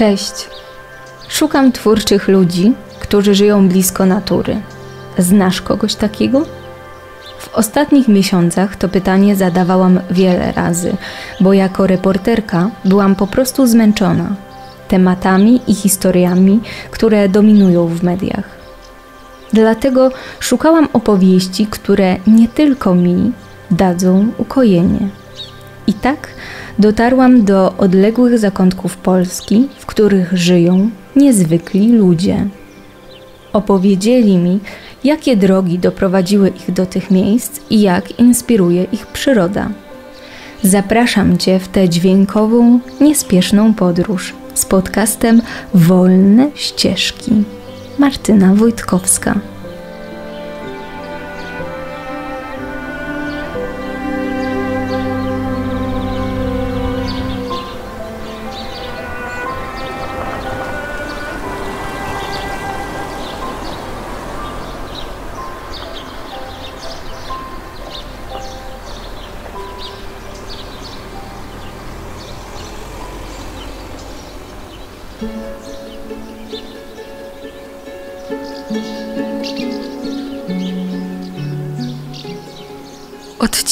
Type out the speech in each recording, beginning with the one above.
Cześć. Szukam twórczych ludzi, którzy żyją blisko natury. Znasz kogoś takiego? W ostatnich miesiącach to pytanie zadawałam wiele razy, bo jako reporterka byłam po prostu zmęczona tematami i historiami, które dominują w mediach. Dlatego szukałam opowieści, które nie tylko mi dadzą ukojenie. I tak dotarłam do odległych zakątków Polski, w których żyją niezwykli ludzie. Opowiedzieli mi, jakie drogi doprowadziły ich do tych miejsc i jak inspiruje ich przyroda. Zapraszam Cię w tę dźwiękową, niespieszną podróż z podcastem Wolne Ścieżki. Martyna Wojtkowska.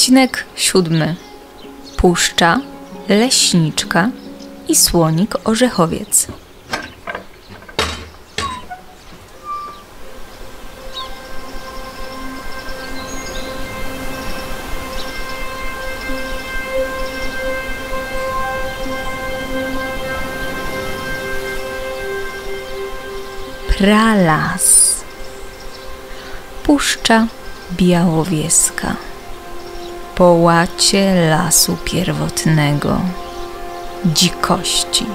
Odcinek siódmy. Puszcza, leśniczka i słonik orzechowiec. Pralas. Puszcza Białowieska połacie lasu pierwotnego, dzikości,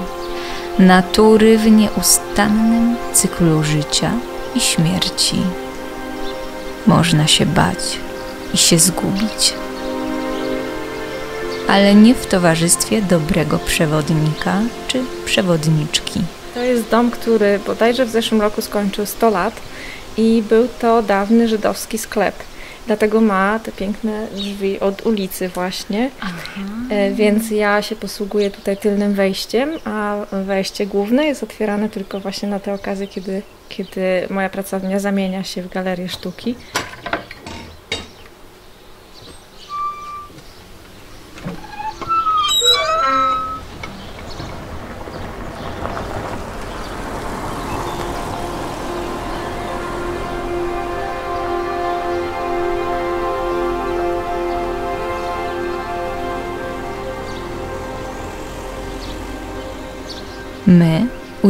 natury w nieustannym cyklu życia i śmierci. Można się bać i się zgubić, ale nie w towarzystwie dobrego przewodnika czy przewodniczki. To jest dom, który bodajże w zeszłym roku skończył 100 lat i był to dawny żydowski sklep dlatego ma te piękne drzwi od ulicy właśnie. E, więc ja się posługuję tutaj tylnym wejściem, a wejście główne jest otwierane tylko właśnie na te okazje, kiedy, kiedy moja pracownia zamienia się w galerię sztuki.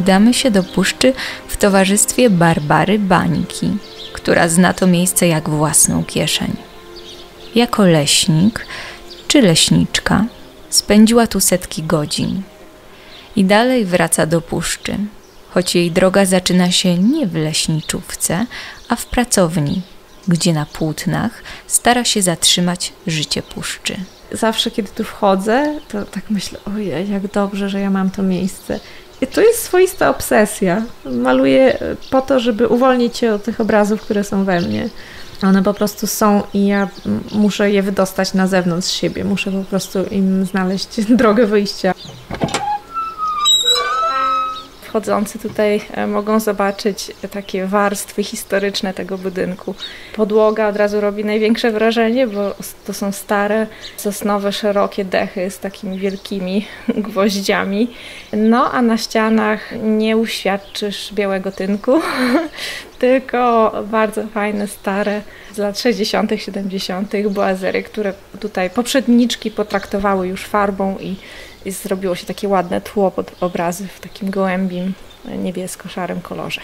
Udamy się do puszczy w towarzystwie Barbary Bańki, która zna to miejsce jak własną kieszeń. Jako leśnik czy leśniczka spędziła tu setki godzin i dalej wraca do puszczy, choć jej droga zaczyna się nie w leśniczówce, a w pracowni, gdzie na płótnach stara się zatrzymać życie puszczy. Zawsze, kiedy tu wchodzę, to tak myślę, ojej, jak dobrze, że ja mam to miejsce to jest swoista obsesja. Maluję po to, żeby uwolnić się od tych obrazów, które są we mnie. One po prostu są i ja muszę je wydostać na zewnątrz siebie. Muszę po prostu im znaleźć drogę wyjścia wchodzący tutaj e, mogą zobaczyć takie warstwy historyczne tego budynku. Podłoga od razu robi największe wrażenie, bo to są stare, sosnowe, szerokie dechy z takimi wielkimi gwoździami. No a na ścianach nie uświadczysz białego tynku, tylko bardzo fajne, stare z lat 60., 70. błazery, które tutaj poprzedniczki potraktowały już farbą i i zrobiło się takie ładne tło pod obrazy w takim gołębim niebiesko-szarym kolorze.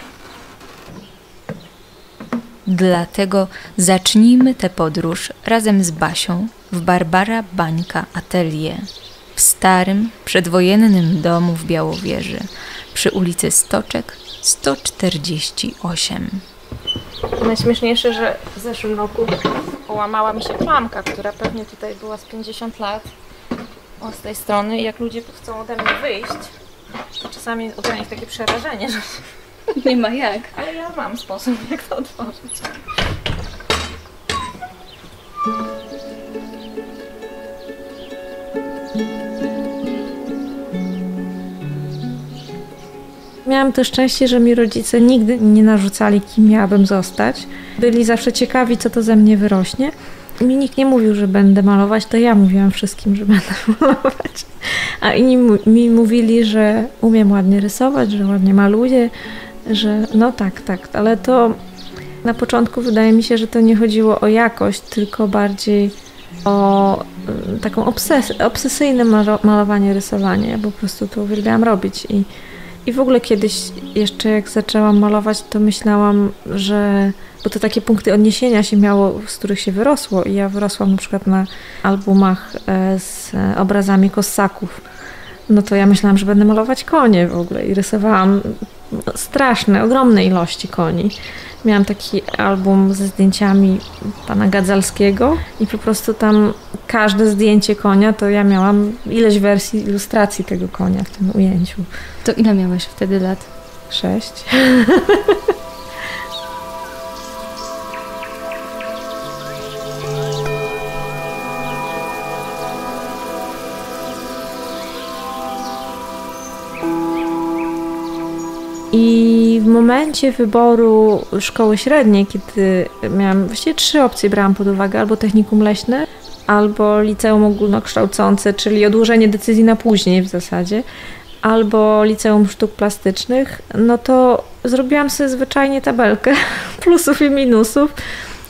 Dlatego zacznijmy tę podróż razem z Basią w Barbara Bańka Atelier w starym, przedwojennym domu w Białowieży przy ulicy Stoczek 148. Najśmieszniejsze, że w zeszłym roku połamała mi się klamka, która pewnie tutaj była z 50 lat o, z tej strony i jak ludzie chcą ode mnie wyjść, to czasami u nich takie przerażenie, że nie ma jak. Ale ja mam sposób, jak to otworzyć. Miałam to szczęście, że mi rodzice nigdy nie narzucali, kim miałabym zostać. Byli zawsze ciekawi, co to ze mnie wyrośnie. Mi nikt nie mówił, że będę malować, to ja mówiłam wszystkim, że będę malować. A inni mi mówili, że umiem ładnie rysować, że ładnie maluję, że no tak, tak, ale to na początku wydaje mi się, że to nie chodziło o jakość, tylko bardziej o y, taką obses obsesyjne malowanie, rysowanie. Ja po prostu to uwielbiałam robić i, i w ogóle kiedyś jeszcze jak zaczęłam malować, to myślałam, że bo to takie punkty odniesienia się miało, z których się wyrosło i ja wyrosłam na przykład na albumach e, z obrazami kossaków. No to ja myślałam, że będę malować konie w ogóle i rysowałam straszne, ogromne ilości koni. Miałam taki album ze zdjęciami pana Gadzalskiego i po prostu tam każde zdjęcie konia, to ja miałam ileś wersji ilustracji tego konia w tym ujęciu. To ile miałeś wtedy lat? Sześć. momencie wyboru szkoły średniej, kiedy miałam właściwie trzy opcje, brałam pod uwagę albo technikum leśne, albo liceum ogólnokształcące, czyli odłożenie decyzji na później w zasadzie, albo liceum sztuk plastycznych, no to zrobiłam sobie zwyczajnie tabelkę plusów i minusów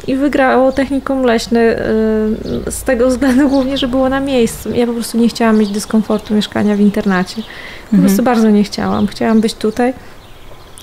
i wygrało technikum leśne y, z tego względu głównie, że było na miejscu. Ja po prostu nie chciałam mieć dyskomfortu mieszkania w internacie. Po mhm. prostu bardzo nie chciałam. Chciałam być tutaj.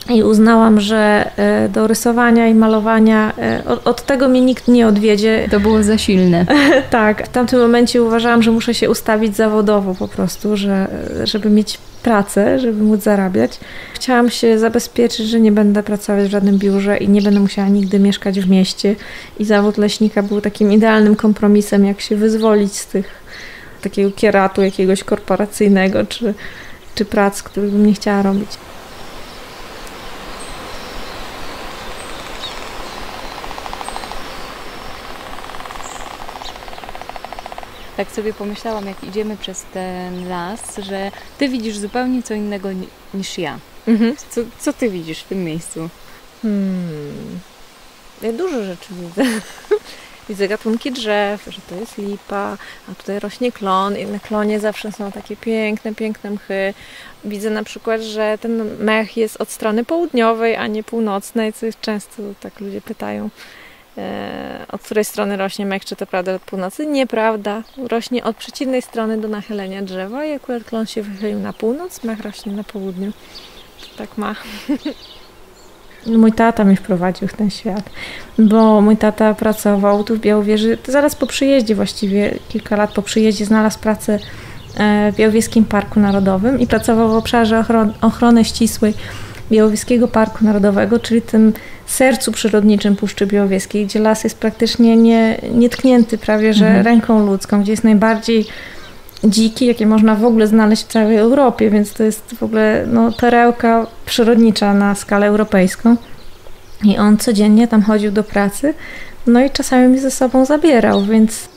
I uznałam, że e, do rysowania i malowania e, od, od, tego mnie nikt nie odwiedzie. To było za silne. tak, w tamtym momencie uważałam, że muszę się ustawić zawodowo po prostu, że, żeby mieć pracę, żeby móc zarabiać. Chciałam się zabezpieczyć, że nie będę pracować w żadnym biurze i nie będę musiała nigdy mieszkać w mieście. I zawód leśnika był takim idealnym kompromisem, jak się wyzwolić z tych takiego kieratu jakiegoś korporacyjnego, czy, czy prac, których bym nie chciała robić. Tak sobie pomyślałam, jak idziemy przez ten las, że ty widzisz zupełnie co innego niż ja. Mhm. Co, co ty widzisz w tym miejscu? Hmm. Ja dużo rzeczy widzę. widzę gatunki drzew, że to jest lipa, a tutaj rośnie klon i na klonie zawsze są takie piękne, piękne mchy. Widzę na przykład, że ten mech jest od strony południowej, a nie północnej, co jest często tak ludzie pytają. Od której strony rośnie mek, czy to prawda od północy? Nieprawda. Rośnie od przeciwnej strony do nachylenia drzewa i akurat klon się wychylił na północ, mek rośnie na południu. Tak ma. Mój tata mnie wprowadził w ten świat, bo mój tata pracował tu w Białowieży, zaraz po przyjeździe właściwie, kilka lat po przyjeździe znalazł pracę e, w Białowieskim Parku Narodowym i pracował w obszarze ochrony ścisłej Białowieskiego Parku Narodowego, czyli tym sercu przyrodniczym Puszczy Białowieskiej, gdzie las jest praktycznie nie, nietknięty prawie, że mhm. ręką ludzką, gdzie jest najbardziej dziki, jakie można w ogóle znaleźć w całej Europie, więc to jest w ogóle no, perełka przyrodnicza na skalę europejską. I on codziennie tam chodził do pracy, no i czasami mi ze sobą zabierał, więc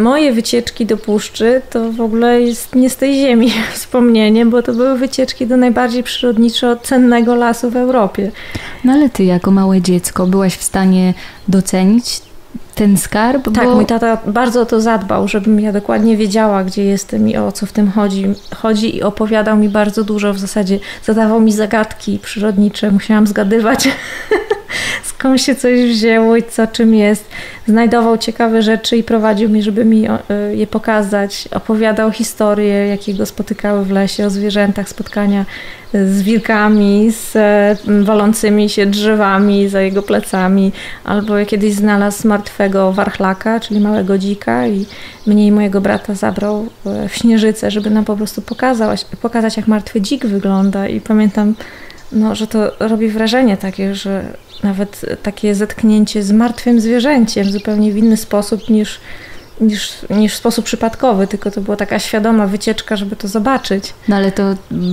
moje wycieczki do puszczy to w ogóle jest nie z tej ziemi wspomnienie, bo to były wycieczki do najbardziej przyrodniczo cennego lasu w Europie. No ale ty jako małe dziecko byłaś w stanie docenić ten skarb? Tak, bo... mój tata bardzo o to zadbał, żebym ja dokładnie wiedziała, gdzie jestem i o co w tym chodzi. chodzi i opowiadał mi bardzo dużo, w zasadzie zadawał mi zagadki przyrodnicze, musiałam zgadywać skąd się coś wzięło i co czym jest. Znajdował ciekawe rzeczy i prowadził mnie, żeby mi e, je pokazać. Opowiadał historie, jakie go spotykały w lesie, o zwierzętach, spotkania z wilkami, z e, walącymi się drzewami za jego plecami, albo kiedyś znalazł martwego warchlaka, czyli małego dzika i mnie i mojego brata zabrał e, w śnieżycę, żeby nam po prostu pokazać, pokazać jak martwy dzik wygląda i pamiętam, no, że to robi wrażenie takie, że nawet takie zetknięcie z martwym zwierzęciem zupełnie w inny sposób niż, niż, niż w sposób przypadkowy, tylko to była taka świadoma wycieczka, żeby to zobaczyć. No ale to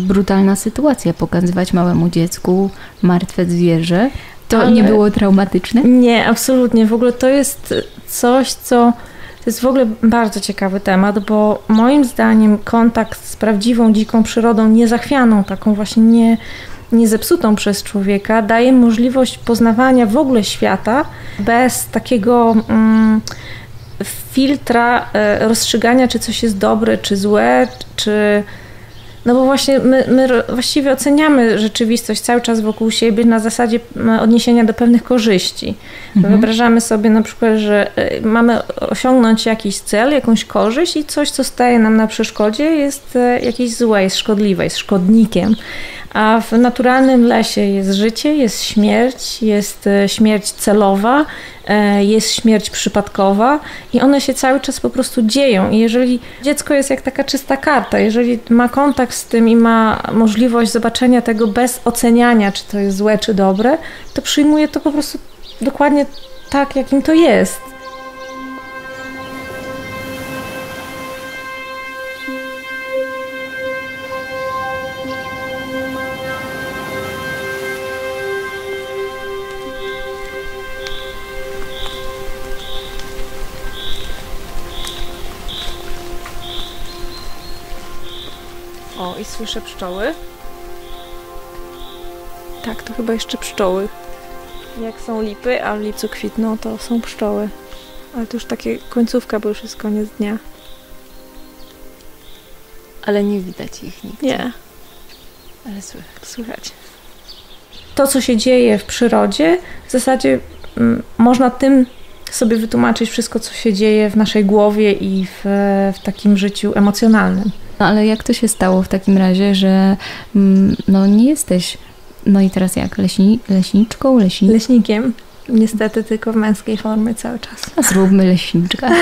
brutalna sytuacja, pokazywać małemu dziecku martwe zwierzę. To ale... nie było traumatyczne? Nie, absolutnie. W ogóle to jest coś, co To jest w ogóle bardzo ciekawy temat, bo moim zdaniem kontakt z prawdziwą dziką przyrodą, niezachwianą, taką właśnie nie, nie zepsutą przez człowieka, daje możliwość poznawania w ogóle świata bez takiego. Mm, filtra e, rozstrzygania, czy coś jest dobre, czy złe, czy. No bo właśnie my, my właściwie oceniamy rzeczywistość cały czas wokół siebie na zasadzie odniesienia do pewnych korzyści. Mhm. Wyobrażamy sobie na przykład, że e, mamy osiągnąć jakiś cel, jakąś korzyść i coś, co staje nam na przeszkodzie, jest e, jakieś złe, jest szkodliwe, jest szkodnikiem. A w naturalnym lesie jest życie, jest śmierć, jest e, śmierć celowa, e, jest śmierć przypadkowa i one się cały czas po prostu dzieją. I jeżeli dziecko jest jak taka czysta karta, jeżeli ma kontakt z tym i ma możliwość zobaczenia tego bez oceniania, czy to jest złe, czy dobre, to przyjmuje to po prostu dokładnie tak, jakim to jest. Słyszę pszczoły. Tak, to chyba jeszcze pszczoły. Jak są lipy, a w lipcu kwitną, to są pszczoły. Ale to już takie końcówka, bo już jest koniec dnia. Ale nie widać ich nigdzie. Nie. Ale słychać. Słychać. To, co się dzieje w przyrodzie, w zasadzie mm, można tym sobie wytłumaczyć wszystko, co się dzieje w naszej głowie i w, w takim życiu emocjonalnym. No ale jak to się stało w takim razie, że mm, no nie jesteś, no i teraz jak, leśni, leśniczką, leśni... Leśnikiem. Niestety tylko w męskiej formie cały czas. A zróbmy leśniczka.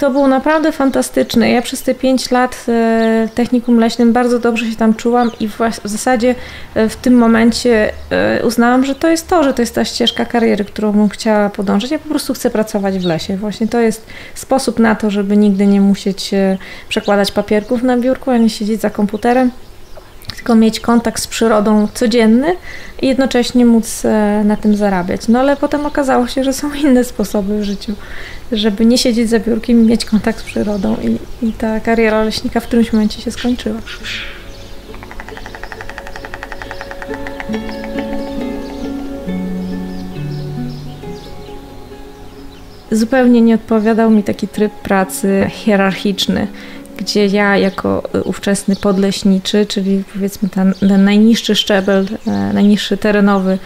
To było naprawdę fantastyczne. Ja przez te 5 lat w e, technikum leśnym bardzo dobrze się tam czułam i w zasadzie e, w tym momencie e, uznałam, że to jest to, że to jest ta ścieżka kariery, którą bym chciała podążyć. Ja po prostu chcę pracować w lesie. Właśnie to jest sposób na to, żeby nigdy nie musieć przekładać papierków na biurku, ani siedzieć za komputerem tylko mieć kontakt z przyrodą codzienny i jednocześnie móc na tym zarabiać. No ale potem okazało się, że są inne sposoby w życiu żeby nie siedzieć za biurkiem i mieć kontakt z przyrodą. I, I ta kariera leśnika w którymś momencie się skończyła. Zupełnie nie odpowiadał mi taki tryb pracy hierarchiczny, gdzie ja jako ówczesny podleśniczy, czyli powiedzmy ten, ten najniższy szczebel, e, najniższy terenowy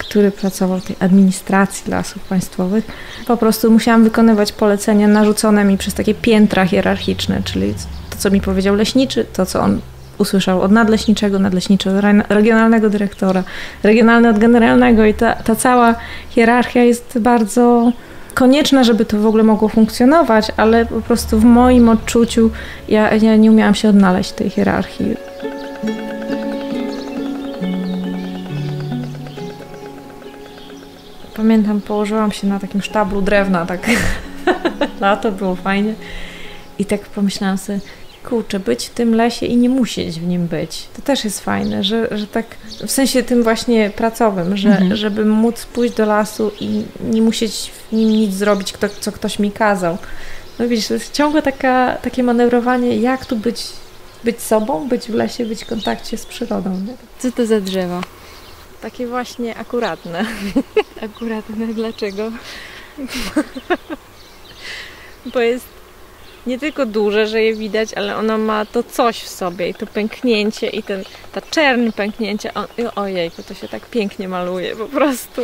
który pracował w tej administracji lasów państwowych, po prostu musiałam wykonywać polecenia narzucone mi przez takie piętra hierarchiczne, czyli to, co mi powiedział leśniczy, to, co on usłyszał od nadleśniczego, nadleśniczego, regionalnego dyrektora, regionalny od generalnego i ta, ta cała hierarchia jest bardzo konieczna, żeby to w ogóle mogło funkcjonować, ale po prostu w moim odczuciu ja, ja nie umiałam się odnaleźć w tej hierarchii. Pamiętam, położyłam się na takim sztablu drewna, tak lato było fajnie. I tak pomyślałam sobie, kurczę, być w tym lesie i nie musieć w nim być. To też jest fajne, że, że tak w sensie tym właśnie pracowym, że, mhm. żeby móc pójść do lasu i nie musieć w nim nic zrobić, kto, co ktoś mi kazał. No widzisz, to jest ciągle taka, takie manewrowanie, jak tu być, być sobą, być w lesie, być w kontakcie z przyrodą. Nie? Co to za drzewo? Takie właśnie akuratne. akuratne, dlaczego? Bo jest nie tylko duże, że je widać, ale ono ma to coś w sobie i to pęknięcie i ten, ta czern pęknięcia. O, ojej, to się tak pięknie maluje po prostu.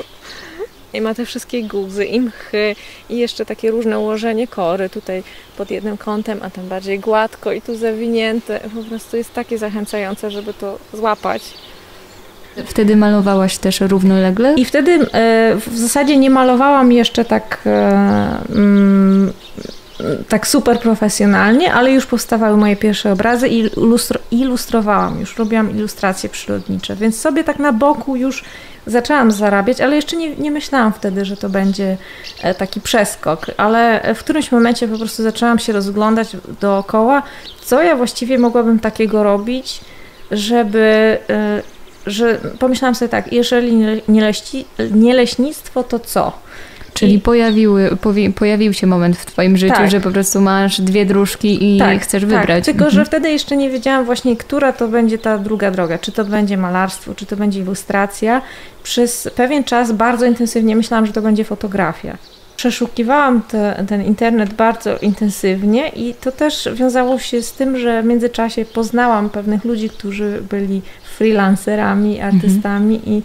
I ma te wszystkie guzy i mchy i jeszcze takie różne ułożenie kory tutaj pod jednym kątem, a tam bardziej gładko i tu zawinięte. Po prostu jest takie zachęcające, żeby to złapać. Wtedy malowałaś też równolegle? I wtedy e, w zasadzie nie malowałam jeszcze tak, e, mm, tak super profesjonalnie, ale już powstawały moje pierwsze obrazy i ilustro, ilustrowałam, już robiłam ilustracje przyrodnicze, więc sobie tak na boku już zaczęłam zarabiać, ale jeszcze nie, nie myślałam wtedy, że to będzie e, taki przeskok, ale w którymś momencie po prostu zaczęłam się rozglądać dookoła, co ja właściwie mogłabym takiego robić, żeby że pomyślałam sobie tak, jeżeli nie, leści, nie leśnictwo, to co? Czyli I... pojawiły, powi, pojawił się moment w Twoim życiu, tak. że po prostu masz dwie dróżki i tak, chcesz tak. wybrać. Tylko, mhm. że wtedy jeszcze nie wiedziałam właśnie, która to będzie ta druga droga. Czy to będzie malarstwo, czy to będzie ilustracja. Przez pewien czas bardzo intensywnie myślałam, że to będzie fotografia. Przeszukiwałam te, ten internet bardzo intensywnie i to też wiązało się z tym, że w międzyczasie poznałam pewnych ludzi, którzy byli freelancerami, artystami mhm. i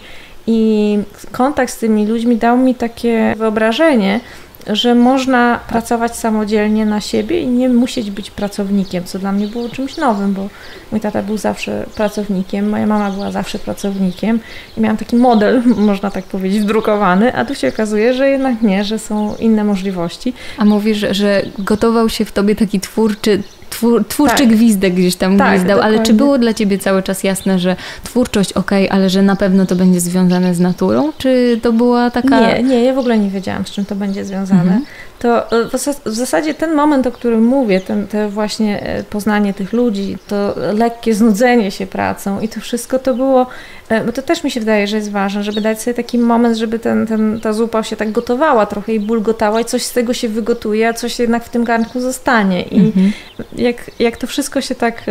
i kontakt z tymi ludźmi dał mi takie wyobrażenie, że można pracować samodzielnie na siebie i nie musieć być pracownikiem, co dla mnie było czymś nowym, bo mój tata był zawsze pracownikiem, moja mama była zawsze pracownikiem i miałam taki model, można tak powiedzieć, wdrukowany, a tu się okazuje, że jednak nie, że są inne możliwości. A mówisz, że gotował się w tobie taki twórczy twór, twórczy tak. gwizdek gdzieś tam tak, gwizdał, dokładnie. ale czy było dla ciebie cały czczas jasne, że twórczość ok, ale że na pewno to będzie związane z naturą? Czy to była taka... Nie, nie, ja w ogóle nie wiedziałam, z czym to będzie związane. Mhm to e, w zasadzie ten moment, o którym mówię, ten, te właśnie e, poznanie tych ludzi, to lekkie znudzenie się pracą i to wszystko to było, e, bo to też mi się wydaje, że jest ważne, żeby dać sobie taki moment, żeby ten, ten, ta zupa się tak gotowała trochę i bulgotała i coś z tego się wygotuje, a coś jednak w tym garnku zostanie. I mhm. jak, jak to wszystko się tak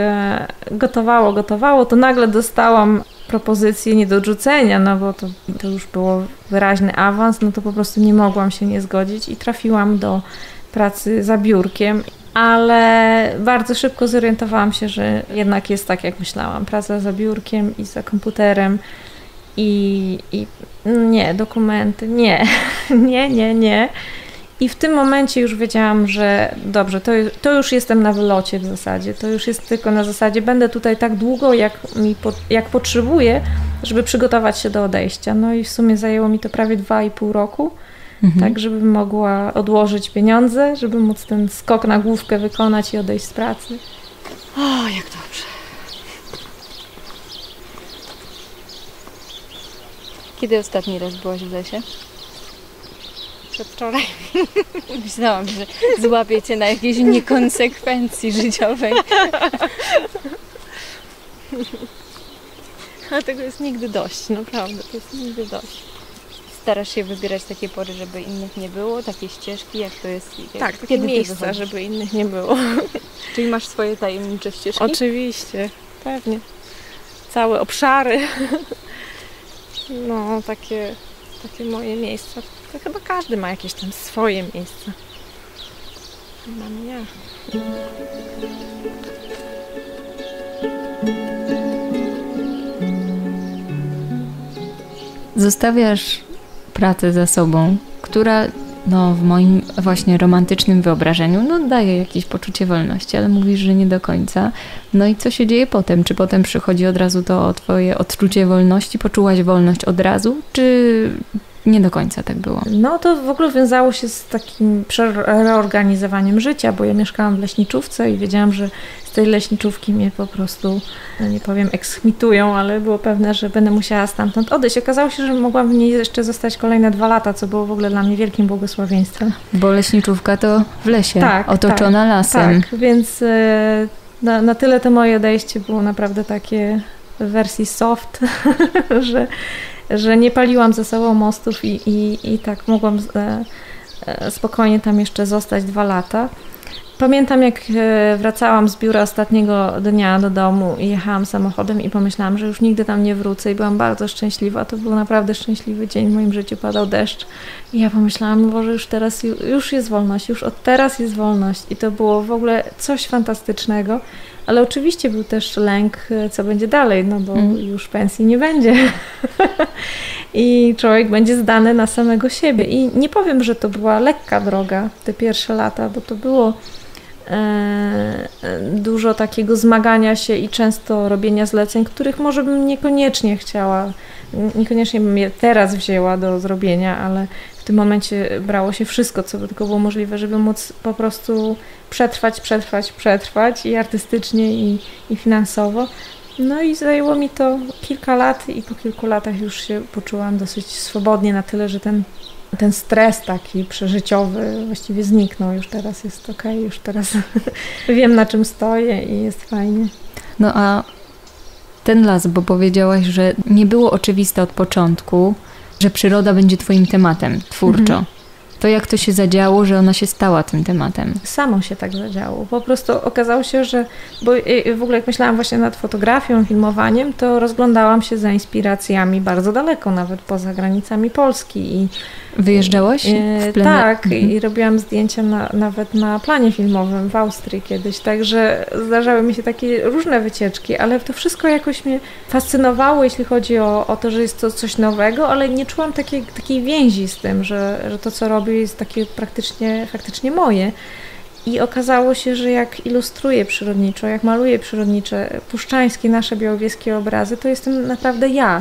gotowało, gotowało, to nagle dostałam propozycję nie do odrzucenia, no bo to, to już było wyraźny awans, no to po prostu nie mogłam się nie zgodzić i trafiłam do pracy za biurkiem, ale bardzo szybko zorientowałam się, że jednak jest tak, jak myślałam. Praca za biurkiem i za komputerem i, i nie, dokumenty, nie, nie, nie, nie. I w tym momencie już wiedziałam, że dobrze, to, to już jestem na wylocie w zasadzie. To już jest tylko na zasadzie, będę tutaj tak długo, jak, mi po, jak potrzebuję, żeby przygotować się do odejścia. No i w sumie zajęło mi to prawie dwa i pół roku, mhm. tak żebym mogła odłożyć pieniądze, żeby móc ten skok na główkę wykonać i odejść z pracy. O, jak dobrze. Kiedy ostatni raz byłaś w lesie? Przedwczoraj. Myślałam, że złapię cię na jakiejś niekonsekwencji życiowej. Ale tego jest nigdy dość, naprawdę, to jest nigdy dość. Starasz się wybierać takie pory, żeby innych nie było, takie ścieżki, jak to jest? Jak, tak, takie kiedy miejsca, żeby innych nie było. Czyli masz swoje tajemnicze ścieżki? Oczywiście, pewnie. Całe obszary. No, takie, takie moje miejsca to chyba każdy ma jakieś tam swoje miejsce. Mam ja. Zostawiasz pracę za sobą, która no, w moim właśnie romantycznym wyobrażeniu no, daje jakieś poczucie wolności, ale mówisz, że nie do końca. No i co się dzieje potem? Czy potem przychodzi od razu to twoje odczucie wolności? Poczułaś wolność od razu? Czy nie do końca tak było. No to w ogóle wiązało się z takim reorganizowaniem życia, bo ja mieszkałam w leśniczówce i wiedziałam, że z tej leśniczówki mnie po prostu, no nie powiem, eksmitują, ale było pewne, że będę musiała stamtąd odejść. Okazało się, że mogłam w niej jeszcze zostać kolejne dwa lata, co było w ogóle dla mnie wielkim błogosławieństwem. Bo leśniczówka to w lesie, tak, otoczona tak, lasem. Tak, więc e, na, na tyle to moje odejście było naprawdę takie w wersji soft, że że nie paliłam ze sobą mostów i, i, i tak mogłam e, e, spokojnie tam jeszcze zostać dwa lata. Pamiętam, jak e, wracałam z biura ostatniego dnia do domu i jechałam samochodem i pomyślałam, że już nigdy tam nie wrócę i byłam bardzo szczęśliwa. To był naprawdę szczęśliwy dzień w moim życiu, padał deszcz i ja pomyślałam, że już teraz już jest wolność, już od teraz jest wolność i to było w ogóle coś fantastycznego. Ale oczywiście był też lęk, co będzie dalej, no bo mm. już pensji nie będzie. I człowiek będzie zdany na samego siebie. I nie powiem, że to była lekka droga, te pierwsze lata, bo to było e, dużo takiego zmagania się i często robienia zleceń, których może bym niekoniecznie chciała, niekoniecznie bym je teraz wzięła do zrobienia, ale tym momencie brało się wszystko, co tylko było możliwe, żeby móc po prostu przetrwać, przetrwać, przetrwać i artystycznie, i, i finansowo. No i zajęło mi to kilka lat i po kilku latach już się poczułam dosyć swobodnie na tyle, że ten, ten stres taki przeżyciowy właściwie zniknął. Już teraz jest ok, już teraz wiem na czym stoję i jest fajnie. No a ten las, bo powiedziałaś, że nie było oczywiste od początku, że przyroda będzie twoim tematem twórczo. Mhm. To jak to się zadziało, że ona się stała tym tematem? Samo się tak zadziało. Po prostu okazało się, że. Bo w ogóle jak myślałam właśnie nad fotografią, filmowaniem, to rozglądałam się za inspiracjami bardzo daleko, nawet poza granicami Polski. I Wyjeżdżałaś? E, tak, mhm. i robiłam zdjęcia na, nawet na planie filmowym w Austrii kiedyś, także zdarzały mi się takie różne wycieczki, ale to wszystko jakoś mnie fascynowało, jeśli chodzi o, o to, że jest to coś nowego, ale nie czułam takiej, takiej więzi z tym, że, że to, co robię, jest takie praktycznie, faktycznie moje. I okazało się, że jak ilustruję przyrodniczo, jak maluję przyrodnicze, puszczańskie, nasze białowieskie obrazy, to jestem naprawdę ja.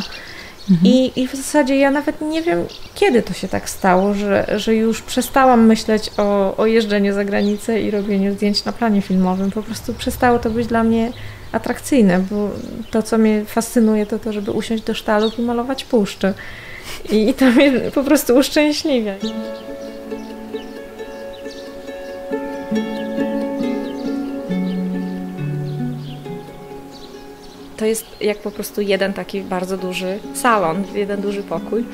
Mhm. I, I w zasadzie ja nawet nie wiem, kiedy to się tak stało, że, że już przestałam myśleć o, o jeżdżeniu za granicę i robieniu zdjęć na planie filmowym. Po prostu przestało to być dla mnie atrakcyjne, bo to, co mnie fascynuje, to to, żeby usiąść do sztalów i malować puszczę. I to mnie po prostu uszczęśliwia. To jest jak po prostu jeden taki bardzo duży salon, jeden duży pokój.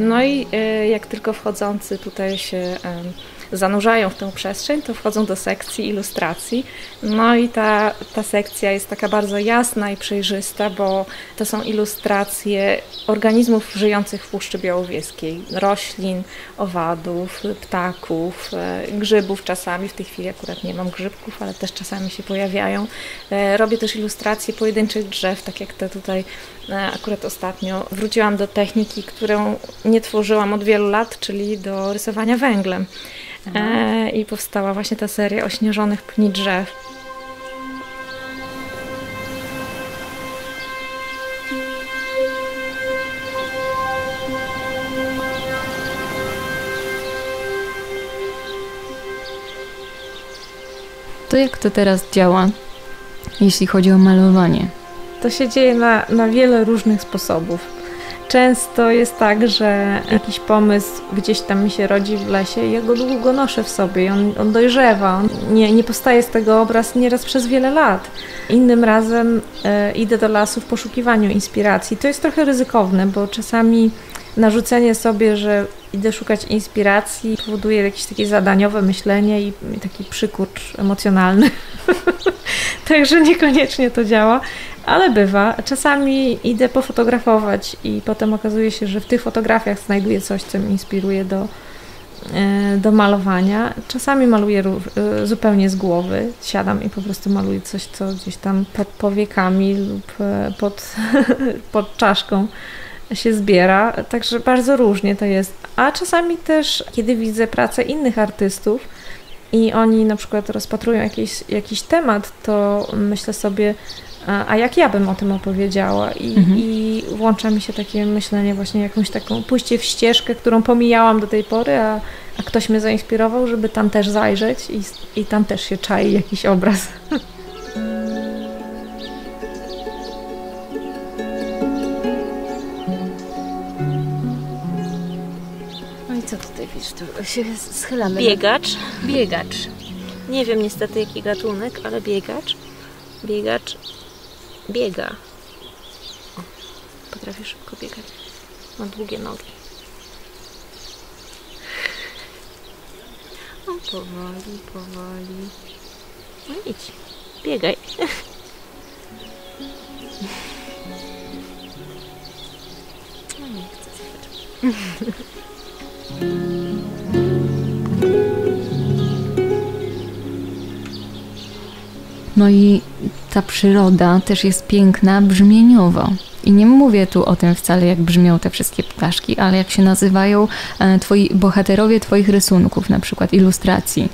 No i e, jak tylko wchodzący tutaj się zanurzają w tę przestrzeń, to wchodzą do sekcji ilustracji. No i ta, ta sekcja jest taka bardzo jasna i przejrzysta, bo to są ilustracje organizmów żyjących w Puszczy Białowieskiej, roślin, owadów, ptaków, e, grzybów czasami. W tej chwili akurat nie mam grzybków, ale też czasami się pojawiają. E, robię też ilustracje pojedynczych drzew, tak jak te tutaj akurat ostatnio. Wróciłam do techniki, którą nie tworzyłam od wielu lat, czyli do rysowania węglem. E, I powstała właśnie ta seria ośnieżonych pni drzew. To jak to teraz działa, jeśli chodzi o malowanie? To się dzieje na, na wiele różnych sposobów. Często jest tak, że jakiś pomysł gdzieś tam mi się rodzi w lesie i ja go długo noszę w sobie on, on dojrzewa. On nie, nie powstaje z tego obraz nieraz przez wiele lat. Innym razem e, idę do lasu w poszukiwaniu inspiracji. To jest trochę ryzykowne, bo czasami narzucenie sobie, że idę szukać inspiracji, powoduje jakieś takie zadaniowe myślenie i taki przykurcz emocjonalny. Także niekoniecznie to działa, ale bywa. Czasami idę pofotografować i potem okazuje się, że w tych fotografiach znajduję coś, co mnie inspiruje do, e, do malowania. Czasami maluję e, zupełnie z głowy. Siadam i po prostu maluję coś, co gdzieś tam pod powiekami lub e, pod, pod czaszką się zbiera, także bardzo różnie to jest. A czasami też, kiedy widzę pracę innych artystów i oni na przykład rozpatrują jakiś, jakiś temat, to myślę sobie, a, a jak ja bym o tym opowiedziała? I, mhm. I włącza mi się takie myślenie, właśnie jakąś taką pójście w ścieżkę, którą pomijałam do tej pory, a, a ktoś mnie zainspirował, żeby tam też zajrzeć i, i tam też się czai jakiś obraz. co tutaj widzisz? Tu się schylamy. Biegacz. Biegacz. Nie wiem niestety jaki gatunek, ale biegacz. Biegacz biega. O, potrafi szybko biegać. Ma długie nogi. O, powoli, powoli. No idź, biegaj. No nie chcę zjechać. No i ta przyroda też jest piękna brzmieniowo. I nie mówię tu o tym wcale, jak brzmią te wszystkie ptaszki, ale jak się nazywają e, twoi bohaterowie twoich rysunków, na przykład ilustracji.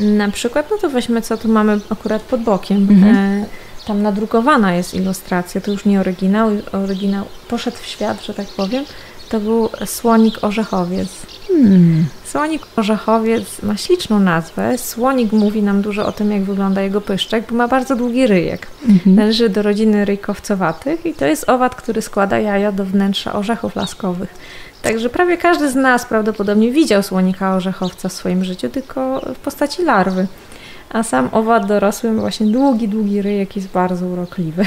Na przykład, no to weźmy, co tu mamy akurat pod bokiem. Mhm. E, tam nadrukowana jest ilustracja, to już nie oryginał, oryginał poszedł w świat, że tak powiem. To był słonik orzechowiec. Hmm. Słonik orzechowiec ma śliczną nazwę. Słonik mówi nam dużo o tym, jak wygląda jego pyszczek, bo ma bardzo długi ryjek. Mhm. Należy do rodziny ryjkowcowatych i to jest owad, który składa jaja do wnętrza orzechów laskowych. Także prawie każdy z nas prawdopodobnie widział słonika orzechowca w swoim życiu, tylko w postaci larwy. A sam owad dorosły ma właśnie długi, długi ryjek jest bardzo urokliwy.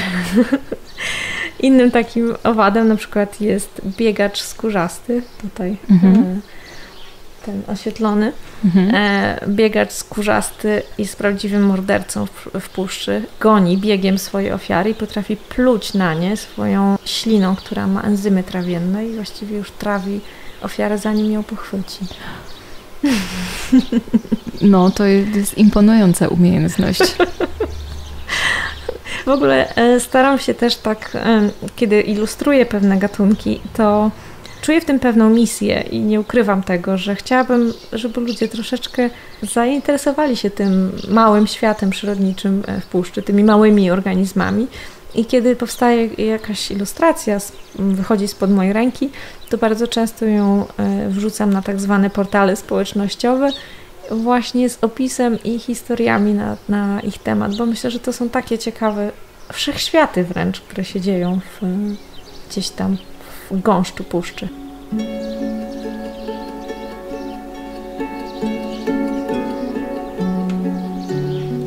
Innym takim owadem na przykład jest biegacz skórzasty tutaj. Mhm. Ten oświetlony. Mhm. E, biegacz skórzasty jest prawdziwym mordercą w, w puszczy. Goni biegiem swoje ofiary i potrafi pluć na nie swoją śliną, która ma enzymy trawienne i właściwie już trawi ofiarę zanim ją pochwyci. No, to jest imponująca umiejętność. W ogóle e, staram się też tak, e, kiedy ilustruję pewne gatunki, to czuję w tym pewną misję i nie ukrywam tego, że chciałabym, żeby ludzie troszeczkę zainteresowali się tym małym światem przyrodniczym e, w puszczy, tymi małymi organizmami. I kiedy powstaje jakaś ilustracja, wychodzi spod mojej ręki, to bardzo często ją wrzucam na tak zwane portale społecznościowe właśnie z opisem i historiami na, na ich temat, bo myślę, że to są takie ciekawe wszechświaty wręcz, które się dzieją w, gdzieś tam gąszczu puszczy.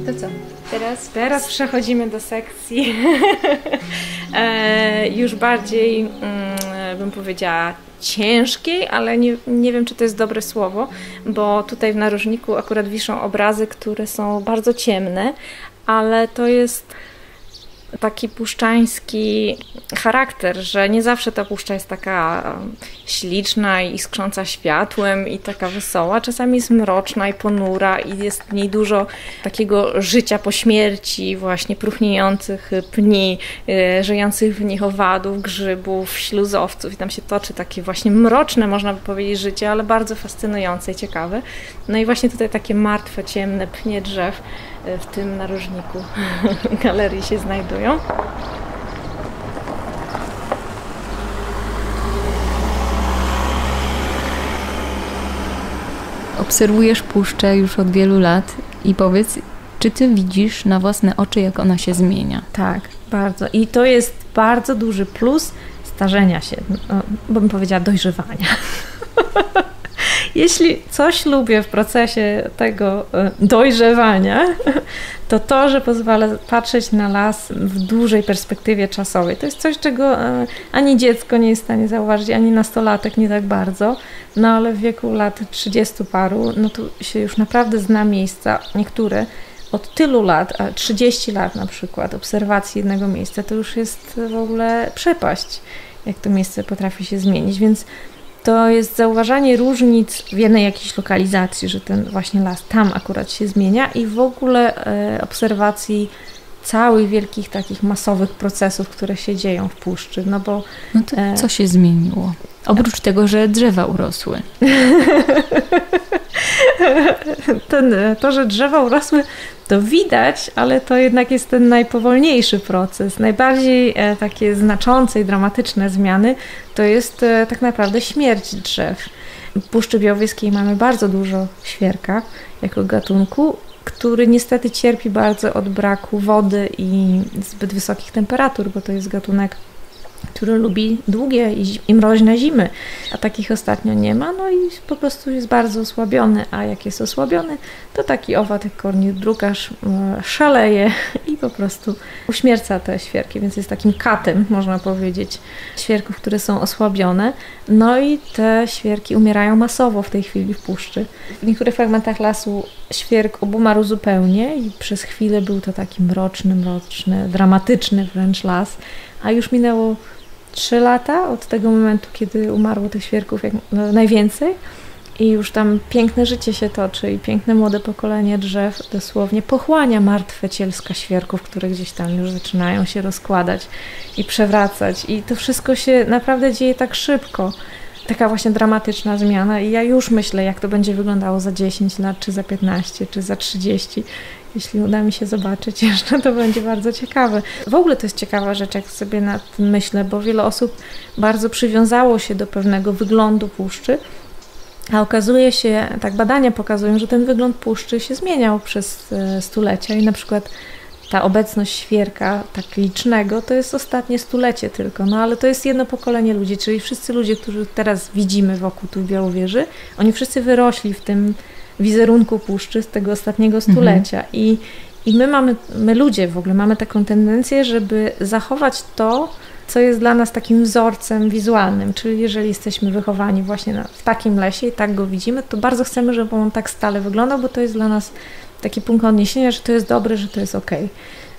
To co? Teraz, teraz przechodzimy do sekcji e, już bardziej, mm, bym powiedziała, ciężkiej, ale nie, nie wiem, czy to jest dobre słowo, bo tutaj w narożniku akurat wiszą obrazy, które są bardzo ciemne, ale to jest taki puszczański charakter, że nie zawsze ta puszcza jest taka śliczna i iskrząca światłem i taka wesoła. Czasami jest mroczna i ponura i jest w niej dużo takiego życia po śmierci, właśnie próchniejących pni, y, żyjących w nich owadów, grzybów, śluzowców i tam się toczy takie właśnie mroczne, można by powiedzieć, życie, ale bardzo fascynujące i ciekawe. No i właśnie tutaj takie martwe, ciemne pnie drzew w tym narożniku galerii się znajdują. Obserwujesz puszczę już od wielu lat i powiedz, czy ty widzisz na własne oczy, jak ona się zmienia? Tak, bardzo. I to jest bardzo duży plus starzenia się, no, bym powiedziała dojrzewania. Jeśli coś lubię w procesie tego e, dojrzewania, to to, że pozwala patrzeć na las w dużej perspektywie czasowej. To jest coś, czego e, ani dziecko nie jest w stanie zauważyć, ani nastolatek nie tak bardzo, no ale w wieku lat 30 paru, no to się już naprawdę zna miejsca, niektóre. Od tylu lat, a 30 lat na przykład obserwacji jednego miejsca, to już jest w ogóle przepaść, jak to miejsce potrafi się zmienić, więc to jest zauważanie różnic w jednej jakiejś lokalizacji, że ten właśnie las tam akurat się zmienia i w ogóle e, obserwacji całych wielkich takich masowych procesów, które się dzieją w puszczy, no bo... No to e, co się zmieniło? Oprócz tego, że drzewa urosły. ten, to, że drzewa urosły, to widać, ale to jednak jest ten najpowolniejszy proces. Najbardziej e, takie znaczące i dramatyczne zmiany to jest e, tak naprawdę śmierć drzew. Puszczy Białowieskiej mamy bardzo dużo świerka jako gatunku, który niestety cierpi bardzo od braku wody i zbyt wysokich temperatur, bo to jest gatunek który lubi długie i mroźne zimy, a takich ostatnio nie ma, no i po prostu jest bardzo osłabiony, a jak jest osłabiony, to taki owad jak korni drukarz e, szaleje i po prostu uśmierca te świerki, więc jest takim katem, można powiedzieć, świerków, które są osłabione, no i te świerki umierają masowo w tej chwili w puszczy. W niektórych fragmentach lasu świerk obumarł zupełnie i przez chwilę był to taki mroczny, mroczny, dramatyczny wręcz las, a już minęło 3 lata od tego momentu, kiedy umarło tych świerków jak no, najwięcej. I już tam piękne życie się toczy i piękne młode pokolenie drzew dosłownie pochłania martwe cielska świerków, które gdzieś tam już zaczynają się rozkładać i przewracać. I to wszystko się naprawdę dzieje tak szybko. Taka właśnie dramatyczna zmiana i ja już myślę, jak to będzie wyglądało za 10 lat, czy za 15, czy za 30 jeśli uda mi się zobaczyć jeszcze, to będzie bardzo ciekawe. W ogóle to jest ciekawa rzecz, jak sobie nad tym myślę, bo wiele osób bardzo przywiązało się do pewnego wyglądu puszczy, a okazuje się, tak badania pokazują, że ten wygląd puszczy się zmieniał przez e, stulecia i na przykład ta obecność świerka tak licznego to jest ostatnie stulecie tylko, no ale to jest jedno pokolenie ludzi, czyli wszyscy ludzie, którzy teraz widzimy wokół tu w Białowieży, oni wszyscy wyrośli w tym wizerunku puszczy z tego ostatniego stulecia. Mhm. I, I my mamy, my ludzie w ogóle mamy taką tendencję, żeby zachować to, co jest dla nas takim wzorcem wizualnym, czyli jeżeli jesteśmy wychowani właśnie na, w takim lesie i tak go widzimy, to bardzo chcemy, żeby on tak stale wyglądał, bo to jest dla nas taki punkt odniesienia, że to jest dobre, że to jest ok.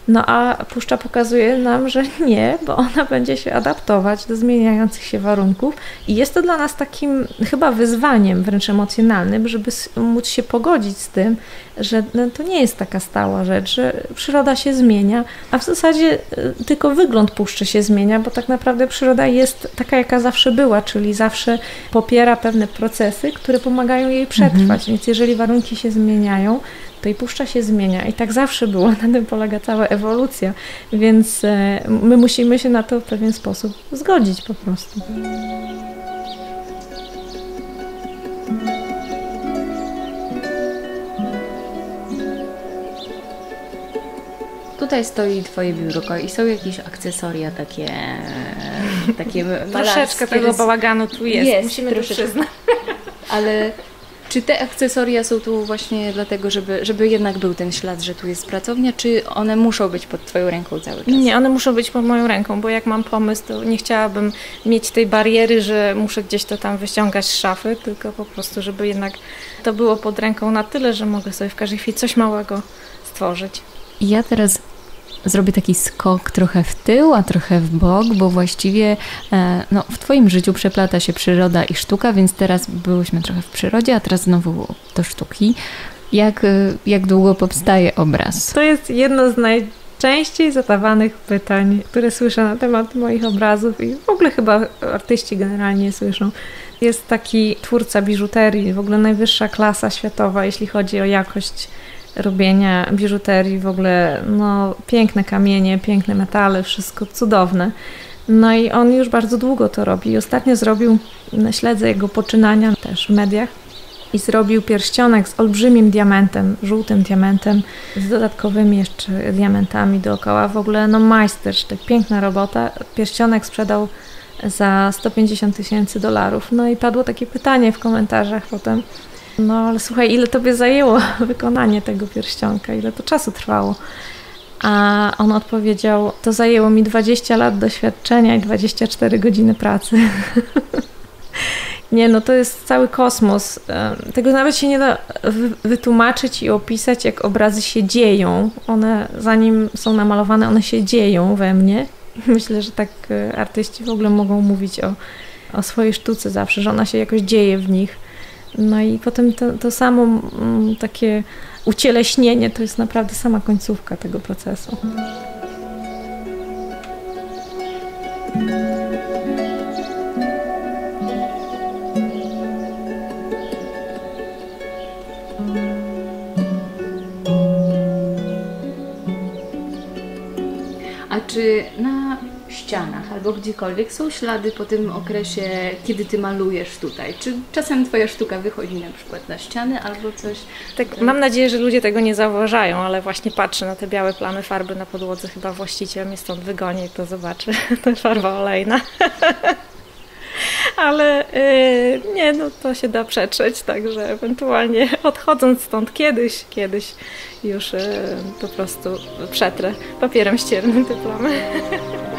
No a puszcza pokazuje nam, że nie, bo ona będzie się adaptować do zmieniających się warunków i jest to dla nas takim chyba wyzwaniem wręcz emocjonalnym, żeby móc się pogodzić z tym, że no, to nie jest taka stała rzecz, że przyroda się zmienia, a w zasadzie y, tylko wygląd puszczy się zmienia, bo tak naprawdę przyroda jest taka, jaka zawsze była, czyli zawsze popiera pewne procesy, które pomagają jej przetrwać. Mhm. Więc jeżeli warunki się zmieniają, to i puszcza się zmienia. I tak zawsze było, na tym polega cała ewolucja, więc e, my musimy się na to w pewien sposób zgodzić po prostu. Tutaj stoi twoje biurko i są jakieś akcesoria takie takie Troszeczkę tego bałaganu tu jest, jest musimy to przyznać. Ale czy te akcesoria są tu właśnie dlatego, żeby, żeby jednak był ten ślad, że tu jest pracownia, czy one muszą być pod Twoją ręką cały czas? Nie, one muszą być pod moją ręką, bo jak mam pomysł, to nie chciałabym mieć tej bariery, że muszę gdzieś to tam wyciągać z szafy, tylko po prostu, żeby jednak to było pod ręką na tyle, że mogę sobie w każdej chwili coś małego stworzyć. Ja teraz zrobię taki skok trochę w tył, a trochę w bok, bo właściwie e, no, w Twoim życiu przeplata się przyroda i sztuka, więc teraz byłyśmy trochę w przyrodzie, a teraz znowu do sztuki. Jak, e, jak długo powstaje obraz? To jest jedno z najczęściej zadawanych pytań, które słyszę na temat moich obrazów i w ogóle chyba artyści generalnie słyszą. Jest taki twórca biżuterii, w ogóle najwyższa klasa światowa, jeśli chodzi o jakość robienia biżuterii, w ogóle no, piękne kamienie, piękne metale, wszystko cudowne. No i on już bardzo długo to robi. Ostatnio zrobił, śledzę jego poczynania też w mediach, i zrobił pierścionek z olbrzymim diamentem, żółtym diamentem, z dodatkowymi jeszcze diamentami dookoła. W ogóle no majstersztyk, piękna robota. Pierścionek sprzedał za 150 tysięcy dolarów. No i padło takie pytanie w komentarzach potem, no ale słuchaj, ile tobie zajęło wykonanie tego pierścionka? Ile to czasu trwało? A on odpowiedział, to zajęło mi 20 lat doświadczenia i 24 godziny pracy. Nie, no to jest cały kosmos. Tego nawet się nie da wytłumaczyć i opisać, jak obrazy się dzieją. One, zanim są namalowane, one się dzieją we mnie. Myślę, że tak e, artyści w ogóle mogą mówić o, o swojej sztuce zawsze, że ona się jakoś dzieje w nich. No i potem to, to samo mm, takie ucieleśnienie to jest naprawdę sama końcówka tego procesu. A czy na ścianach albo gdziekolwiek są ślady po tym okresie, kiedy ty malujesz tutaj? Czy czasem twoja sztuka wychodzi na przykład na ściany albo coś? Tak, mam nadzieję, że ludzie tego nie zauważają, ale właśnie patrzę na te białe plamy farby na podłodze. Chyba właściciel mnie stąd wygoni i to zobaczy. to farba olejna. ale yy, nie, no to się da przetrzeć, także ewentualnie odchodząc stąd kiedyś, kiedyś już yy, po prostu przetrę papierem ściernym te plamy.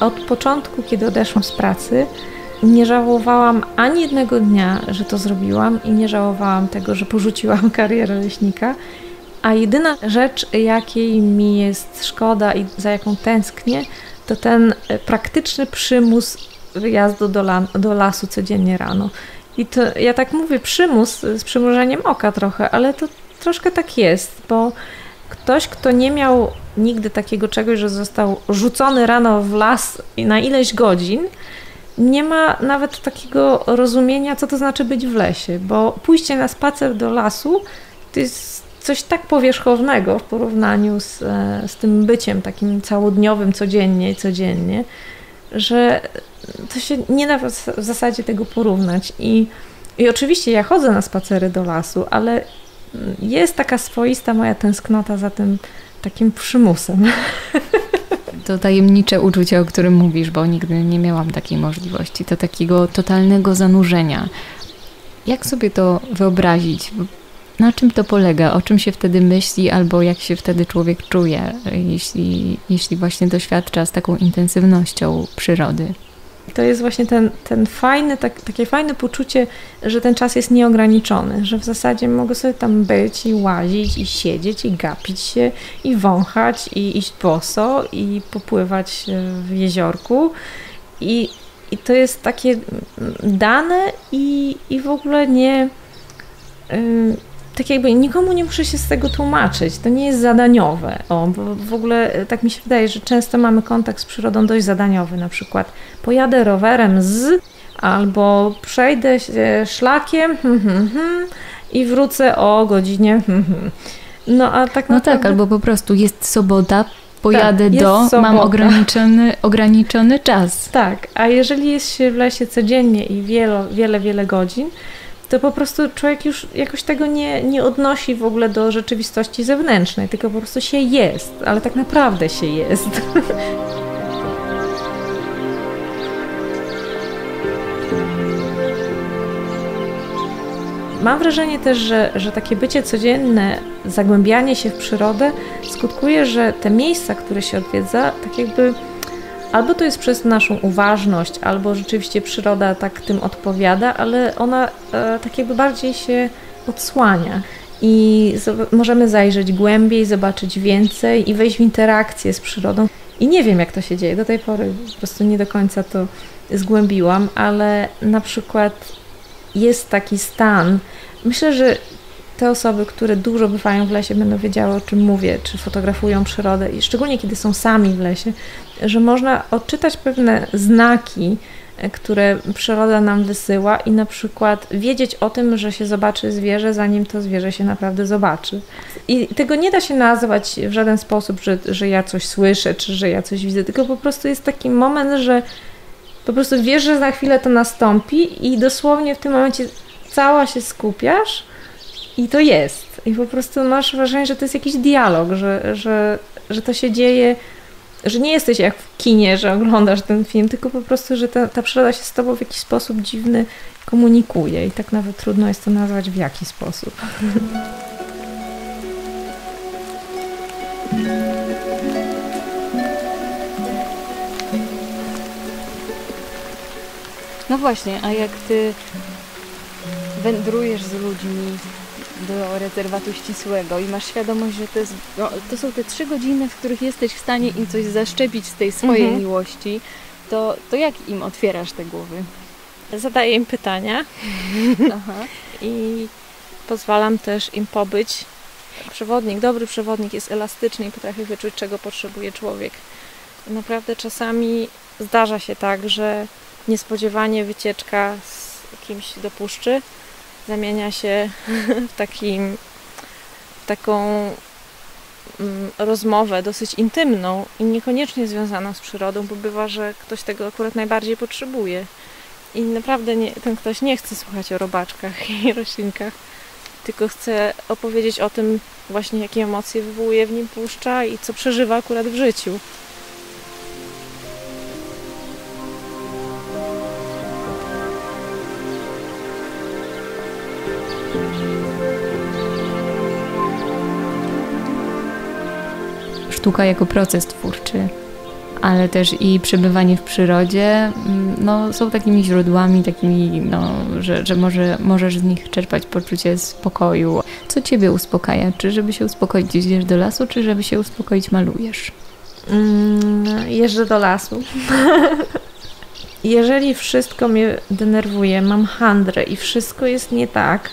Od początku, kiedy odeszłam z pracy, nie żałowałam ani jednego dnia, że to zrobiłam i nie żałowałam tego, że porzuciłam karierę leśnika. A jedyna rzecz, jakiej mi jest szkoda i za jaką tęsknię, to ten praktyczny przymus wyjazdu do, la do lasu codziennie rano. I to ja tak mówię przymus z przymrużeniem oka trochę, ale to troszkę tak jest, bo ktoś, kto nie miał nigdy takiego czegoś, że został rzucony rano w las na ileś godzin, nie ma nawet takiego rozumienia, co to znaczy być w lesie, bo pójście na spacer do lasu to jest coś tak powierzchownego w porównaniu z, e, z tym byciem takim całodniowym, codziennie i codziennie, że to się nie da w zasadzie tego porównać. I, I oczywiście ja chodzę na spacery do lasu, ale jest taka swoista moja tęsknota za tym takim przymusem. To tajemnicze uczucie, o którym mówisz, bo nigdy nie miałam takiej możliwości, to takiego totalnego zanurzenia. Jak sobie to wyobrazić? Na czym to polega? O czym się wtedy myśli, albo jak się wtedy człowiek czuje, jeśli, jeśli właśnie doświadcza z taką intensywnością przyrody? To jest właśnie ten, ten fajny, tak, takie fajne poczucie, że ten czas jest nieograniczony, że w zasadzie mogę sobie tam być i łazić, i siedzieć, i gapić się, i wąchać, i iść boso, i popływać w jeziorku. I, i to jest takie dane i, i w ogóle nie. Yy, tak jakby nikomu nie muszę się z tego tłumaczyć. To nie jest zadaniowe. O, bo w ogóle e, tak mi się wydaje, że często mamy kontakt z przyrodą dość zadaniowy. Na przykład pojadę rowerem z albo przejdę szlakiem hmm, hmm, hmm, i wrócę o godzinie. No a tak No tak, albo po prostu jest sobota, pojadę tak, do, sobota. mam ograniczony, ograniczony czas. Tak, a jeżeli jest się w lesie codziennie i wiele, wiele, wiele godzin, to po prostu człowiek już jakoś tego nie, nie odnosi w ogóle do rzeczywistości zewnętrznej, tylko po prostu się jest, ale tak naprawdę się jest. Mam wrażenie też, że, że takie bycie codzienne, zagłębianie się w przyrodę skutkuje, że te miejsca, które się odwiedza, tak jakby Albo to jest przez naszą uważność, albo rzeczywiście przyroda tak tym odpowiada, ale ona e, tak jakby bardziej się odsłania. I możemy zajrzeć głębiej, zobaczyć więcej i wejść w interakcję z przyrodą. I nie wiem, jak to się dzieje. Do tej pory po prostu nie do końca to zgłębiłam, ale na przykład jest taki stan. Myślę, że te osoby, które dużo bywają w lesie, będą wiedziały, o czym mówię, czy fotografują przyrodę, i szczególnie kiedy są sami w lesie, że można odczytać pewne znaki, e, które przyroda nam wysyła, i na przykład wiedzieć o tym, że się zobaczy zwierzę, zanim to zwierzę się naprawdę zobaczy. I tego nie da się nazwać w żaden sposób, że, że ja coś słyszę, czy że ja coś widzę, tylko po prostu jest taki moment, że po prostu wiesz, że za chwilę to nastąpi, i dosłownie w tym momencie cała się skupiasz i to jest. I po prostu masz wrażenie, że to jest jakiś dialog, że, że, że to się dzieje, że nie jesteś jak w kinie, że oglądasz ten film, tylko po prostu, że ta, ta przyroda się z tobą w jakiś sposób dziwny komunikuje. I tak nawet trudno jest to nazwać w jaki sposób. No właśnie, a jak ty wędrujesz z ludźmi, do rezerwatu ścisłego i masz świadomość, że to, jest, no, to są te trzy godziny, w których jesteś w stanie im coś zaszczepić z tej swojej mhm. miłości, to, to jak im otwierasz te głowy? Zadaję im pytania i pozwalam też im pobyć. Przewodnik, dobry przewodnik jest elastyczny i potrafi wyczuć, czego potrzebuje człowiek. Naprawdę czasami zdarza się tak, że niespodziewanie wycieczka z kimś do puszczy zamienia się w takim, taką mm, rozmowę dosyć intymną i niekoniecznie związaną z przyrodą, bo bywa, że ktoś tego akurat najbardziej potrzebuje. I naprawdę nie, ten ktoś nie chce słuchać o robaczkach i roślinkach, tylko chce opowiedzieć o tym właśnie, jakie emocje wywołuje w nim puszcza i co przeżywa akurat w życiu. Sztuka jako proces twórczy, ale też i przebywanie w przyrodzie mm, no, są takimi źródłami, takimi, no, że, że może, możesz z nich czerpać poczucie spokoju. Co Ciebie uspokaja? Czy żeby się uspokoić idziesz do lasu, czy żeby się uspokoić malujesz? Mm, jeżdżę do lasu. Jeżeli wszystko mnie denerwuje, mam handrę i wszystko jest nie tak,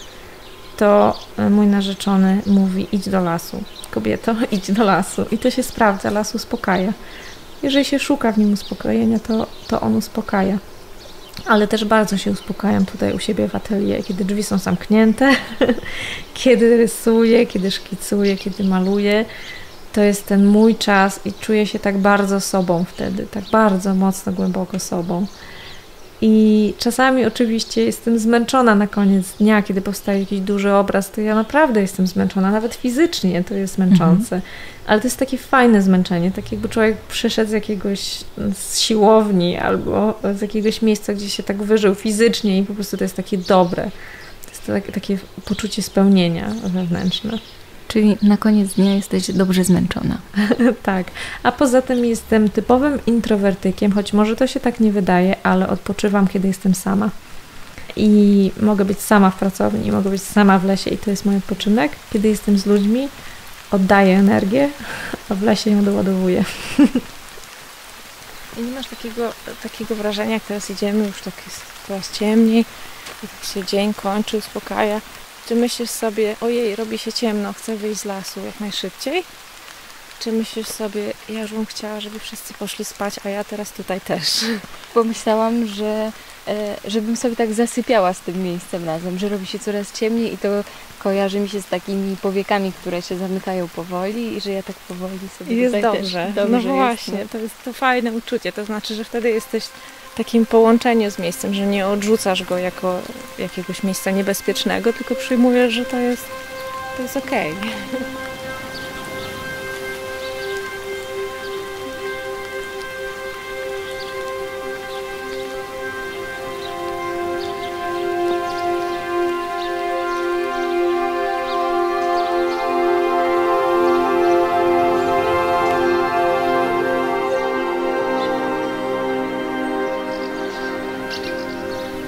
to mój narzeczony mówi idź do lasu kobieto, idź do lasu. I to się sprawdza, las uspokaja. Jeżeli się szuka w nim uspokojenia, to, to on uspokaja. Ale też bardzo się uspokajam tutaj u siebie w atelier, kiedy drzwi są zamknięte, kiedy rysuję, kiedy szkicuję, kiedy maluję. To jest ten mój czas i czuję się tak bardzo sobą wtedy, tak bardzo mocno, głęboko sobą. I czasami oczywiście jestem zmęczona na koniec dnia, kiedy powstaje jakiś duży obraz, to ja naprawdę jestem zmęczona, nawet fizycznie to jest męczące. Mhm. Ale to jest takie fajne zmęczenie, tak jakby człowiek przyszedł z jakiegoś z siłowni albo z jakiegoś miejsca, gdzie się tak wyżył fizycznie i po prostu to jest takie dobre. To jest tak, takie poczucie spełnienia wewnętrzne. Czyli na koniec dnia jesteś dobrze zmęczona. tak. A poza tym jestem typowym introwertykiem, choć może to się tak nie wydaje, ale odpoczywam, kiedy jestem sama. I mogę być sama w pracowni, mogę być sama w lesie i to jest mój odpoczynek. Kiedy jestem z ludźmi, oddaję energię, a w lesie ją doładowuję. I nie masz takiego, takiego wrażenia, jak teraz idziemy, już tak jest coraz ciemniej, i tak się dzień kończy, uspokaja. Czy myślisz sobie, ojej, robi się ciemno, chcę wyjść z lasu jak najszybciej? Czy myślisz sobie, ja już bym chciała, żeby wszyscy poszli spać, a ja teraz tutaj też? Pomyślałam, że e, żebym sobie tak zasypiała z tym miejscem razem, że robi się coraz ciemniej i to kojarzy mi się z takimi powiekami, które się zamykają powoli i że ja tak powoli sobie I jest tutaj dobrze. Też no dobrze właśnie, jest, to jest to fajne uczucie. To znaczy, że wtedy jesteś takim połączeniu z miejscem, że nie odrzucasz go jako jakiegoś miejsca niebezpiecznego, tylko przyjmujesz, że to jest, to jest okej. Okay.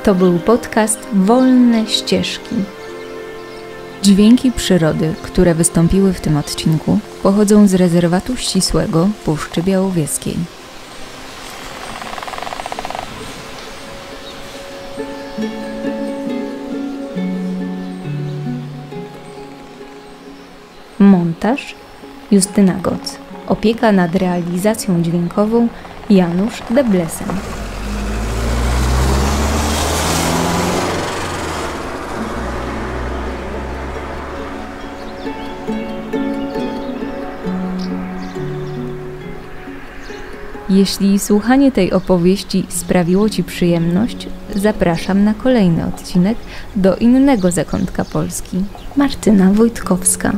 To był podcast Wolne Ścieżki. Dźwięki przyrody, które wystąpiły w tym odcinku, pochodzą z rezerwatu ścisłego Puszczy Białowieskiej. Montaż Justyna Goc. Opieka nad realizacją dźwiękową Janusz Deblesen. Jeśli słuchanie tej opowieści sprawiło Ci przyjemność, zapraszam na kolejny odcinek do innego zakątka Polski. Martyna Wojtkowska.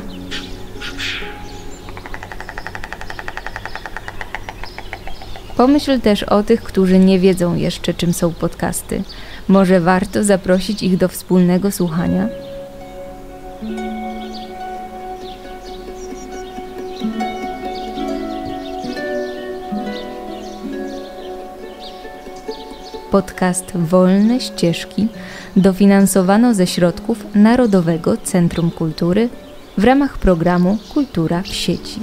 Pomyśl też o tych, którzy nie wiedzą jeszcze, czym są podcasty. Może warto zaprosić ich do wspólnego słuchania? Podcast Wolne Ścieżki dofinansowano ze środków Narodowego Centrum Kultury w ramach programu Kultura w sieci.